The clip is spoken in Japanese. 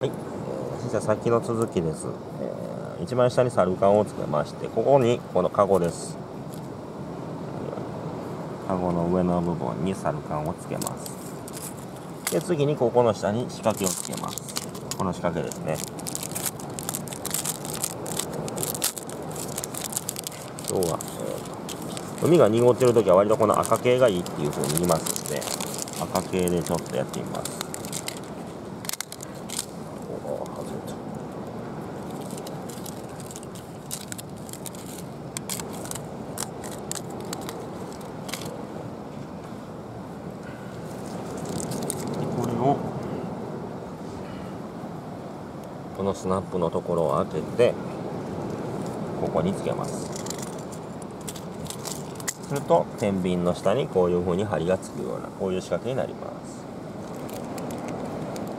はい、じゃあ先の続きです、えー、一番下にサルカンをつけましてここにこのカゴです。カゴの上の部分にサルカンをつけます。で次にここの下に仕掛けをつけます。この仕掛けですね。今日は、えー、海が濁ってる時は割とこの赤系がいいっていうふうに言いますので赤系でちょっとやってみます。このスナップのところを開けてここにつけます。すると天秤の下にこういう風に針がつくようなこういう仕掛けになります。